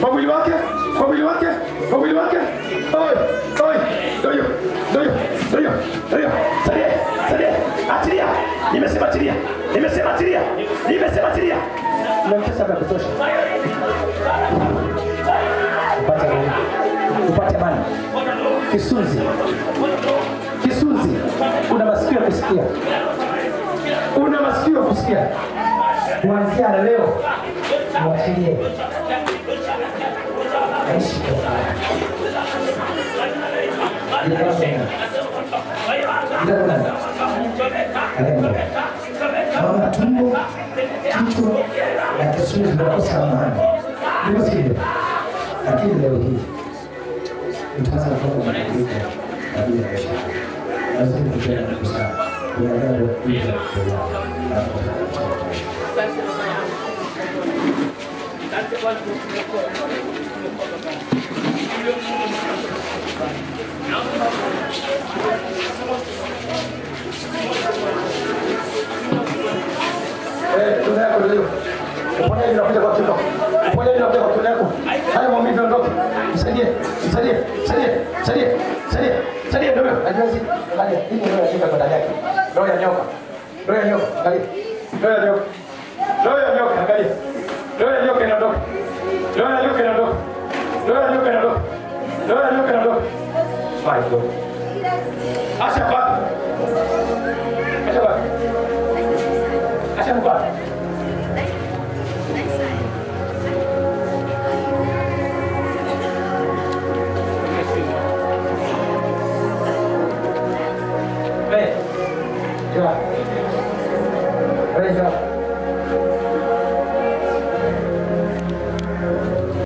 kwa mwili wake, kwa mwili wake, kwa mwili wake. Oi, oi, doyo, doyo, doyo, doyo. Salie, salie, achilia. Nimesema achilia, nimesema achilia, nimesema achilia. Unamtesa vya kutosha. Upate amani, upate amani. Kisunzi, kisunzi, una masikio ya kusikia, una masikio ya kusikia kuanzia leo mwachilie aishi. Naona tumbo, kichwa na kisuri zinakosa amani. Ndivyo sivyo? Lakini leo hii utaanza kutoka mabadiliko ajili ya maisha. Lazima kujua na kusema. Kuelewa ili Uponyaji unakuja kwa kitu. Uponyaji unakuja kwa tunda yako. Haya maumivu yaondoke. Msaidie, msaidie. Roho ya nyoka. Roho ya nyoka, angalia. Roho ya nyoka. Roho ya nyoka, angalia. Roho ya nyoka inaondoka. Roho ya nyoka inaondoka. Roho ya nyoka inaondoka. Roho ya nyoka inaondoka. My God. Asha kwa. Asha kwa. Asha kwa. Eh, ya.